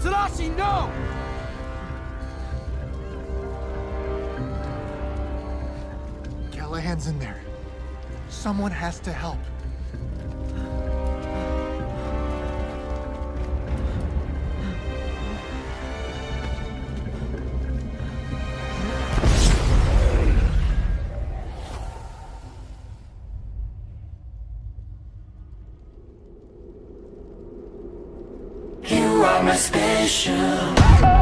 Tadashi, no! Callahan's in there. Someone has to help. Are my special